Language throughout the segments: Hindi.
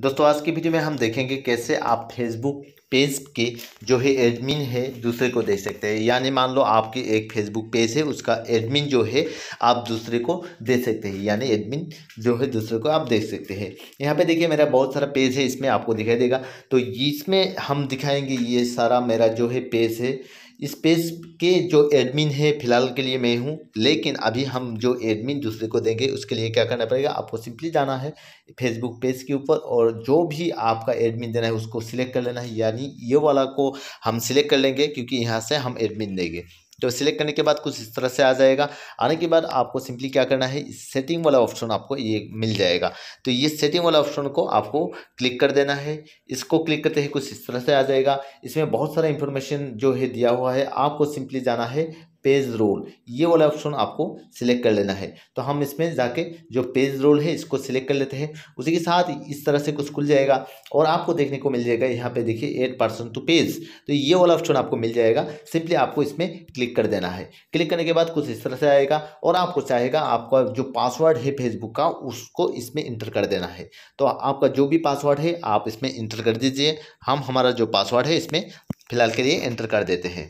दोस्तों, आज की वीडियो में हम देखेंगे कैसे आप फेसबुक पेज के जो है एडमिन है, दूसरे को दे सकते हैं। यानी मान लो आपकी एक फेसबुक पेज है, उसका एडमिन जो है आप दूसरे को दे सकते हैं। यानी एडमिन जो है दूसरे को आप दे सकते हैं। यहाँ पे देखिए, मेरा बहुत सारा पेज है, इसमें आपको दिखाई देगा। तो इसमें हम दिखाएँगे ये सारा मेरा जो है पेज है इस पेज के जो एडमिन है, फ़िलहाल के लिए मैं हूँ। लेकिन अभी हम जो एडमिन दूसरे को देंगे, उसके लिए क्या करना पड़ेगा? आपको सिंपली जाना है फेसबुक पेज के ऊपर और जो भी आपका एडमिन देना है, उसको सिलेक्ट कर लेना है। यानी ये वाला को हम सिलेक्ट कर लेंगे, क्योंकि यहाँ से हम एडमिन देंगे। तो सिलेक्ट करने के बाद कुछ इस तरह से आ जाएगा। आने के बाद आपको सिंपली क्या करना है सेटिंग वाला ऑप्शन आपको ये मिल जाएगा। तो ये सेटिंग वाला ऑप्शन को आपको क्लिक कर देना है। इसको क्लिक करते ही कुछ इस तरह से आ जाएगा। इसमें बहुत सारा इंफॉर्मेशन जो है दिया हुआ है। आपको सिंपली जाना है पेज रोल ये वाला ऑप्शन आपको सिलेक्ट कर लेना है। तो हम इसमें जाके जो पेज रोल है, इसको सिलेक्ट कर लेते हैं। उसी के साथ इस तरह से कुछ खुल जाएगा और आपको देखने को मिल जाएगा यहाँ पे देखिए एट परसेंट टू पेज तो ये वाला ऑप्शन आपको मिल जाएगा। सिंपली आपको इसमें क्लिक कर देना है। क्लिक करने के बाद कुछ इस तरह से आएगा और आपको चाहेगा आपका जो पासवर्ड है फेसबुक का, उसको इसमें इंटर कर देना है। तो आपका जो भी पासवर्ड है, आप इसमें इंटर कर दीजिए। हम हमारा जो पासवर्ड है, इसमें फ़िलहाल के लिए एंटर कर देते हैं।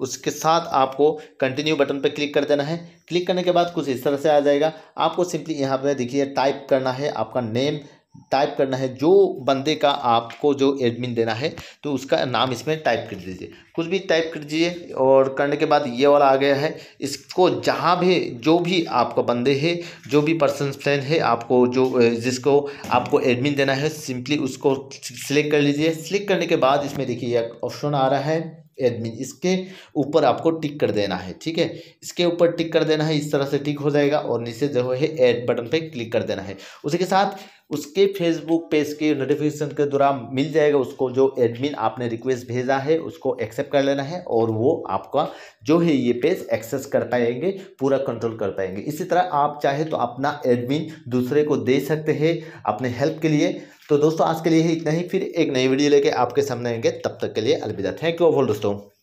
उसके साथ आपको कंटिन्यू बटन पर क्लिक कर देना है। क्लिक करने के बाद कुछ इस तरह से आ जाएगा। आपको सिंपली यहाँ पर देखिए टाइप करना है आपका नेम टाइप करना है जो बंदे का आपको जो एडमिन देना है तो उसका नाम इसमें टाइप कर दीजिए। कुछ भी टाइप कर दीजिए और करने के बाद ये वाला आ गया है। इसको जहाँ भी, जो भी आपका बंदे है, जो भी पर्सन फ्रेंड है, आपको जो जिसको आपको एडमिन देना है सिंपली उसको सिलेक्ट कर लीजिए। सिलेक्ट करने के बाद इसमें देखिए, एक ऑप्शन आ रहा है। एडमिन इसके ऊपर आपको टिक कर देना है, ठीक है? इसके ऊपर टिक कर देना है, इस तरह से टिक हो जाएगा और नीचे जो है ऐड बटन पे क्लिक कर देना है। उसी के साथ उसके फेसबुक पेज के नोटिफिकेशन के दौरान मिल जाएगा उसको जो एडमिन आपने रिक्वेस्ट भेजा है, उसको एक्सेप्ट कर लेना है और वो आपका जो है ये पेज एक्सेस कर पाएँगे, पूरा कंट्रोल कर पाएँगे। इसी तरह आप चाहे तो अपना एडमिन दूसरे को दे सकते हैं अपने हेल्प के लिए। तो दोस्तों, आज के लिए इतना ही। फिर एक नई वीडियो लेके आपके सामने आएँगे। तब तक के लिए अलविदा। थैंक यू ऑल दोस्तों।